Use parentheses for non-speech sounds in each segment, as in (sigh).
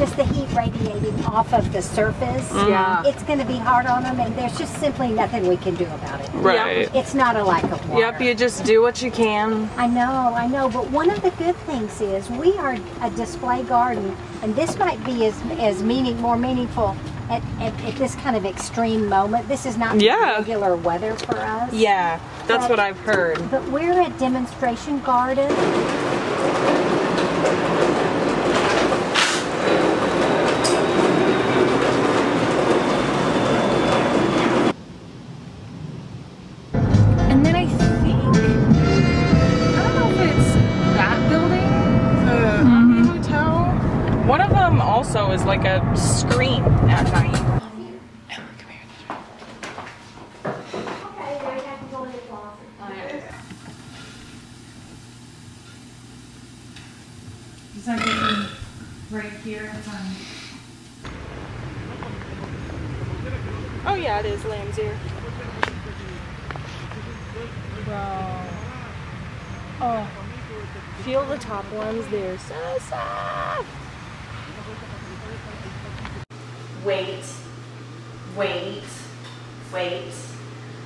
just the heat radiating off of the surface. Mm-hmm. Yeah. It's going to be hard on them, and there's just simply nothing we can do about it. Right. It's not a lack of water. Yep, you just do what you can. I know, I know, but one of the good things is we are a display garden, and this might be as as meaning more meaningful at, at, at this kind of extreme moment. This is not Yeah. regular weather for us. Yeah, that's But- what I've heard. But we're at demonstration garden. Also is like a screen at night. Is that getting right here? Oh yeah, it is lamb's ear. Bro. Oh, feel the top ones. They're so soft. Wait, wait, wait.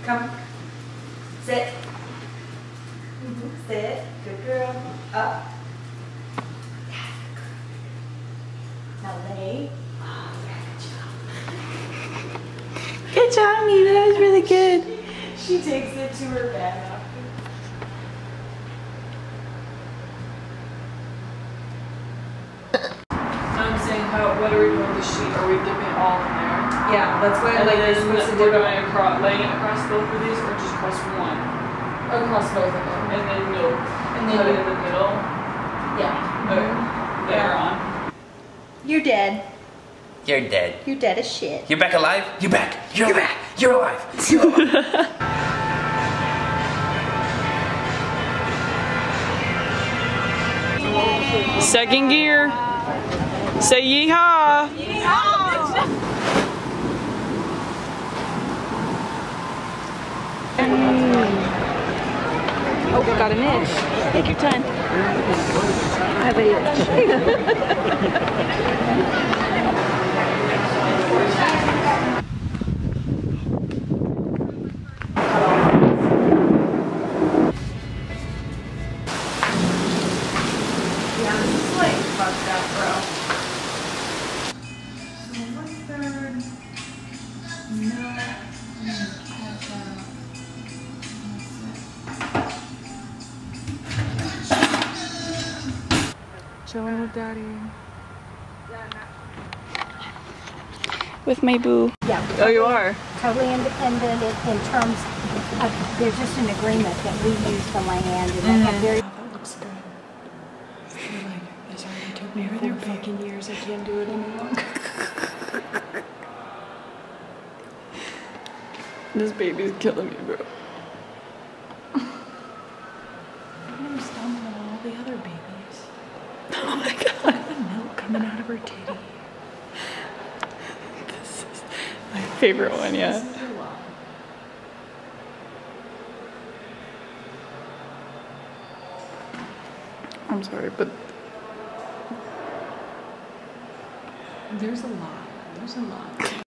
Come, sit, sit. Good girl. Up. Now lay. Oh, yeah, good job. Good job, Mia. That was really good. She takes it to her bed how, what are we doing with the sheet? Are we dipping it all in there? Yeah, that's what And like then you're supposed to we're going across, laying it across both of these, or just across one? across both of them. And then you'll And then cut it in the middle. Yeah. Okay. Mm-hmm. There on. You're dead. You're dead. You're dead as shit. You're back alive? You're back. You're, back. You're alive. You're (laughs) alive. Second gear. Say yeehaw. Oh, got an itch. Take your time. I have a itch. Chilling with daddy. With my boo. Yeah. Oh, you are? Totally independent in, in terms of, there's just an agreement that we use the land and they have mm-hmm. very oh, That looks good. They're like, this already took me four fucking years. I can't do it any longer. (laughs) This baby's killing me, bro. I'm stumbling on all the other babies. Oh my god. The milk coming out of her titty. This is my favorite one, This yeah. is a lot. I'm sorry, but There's a lot. There's a lot.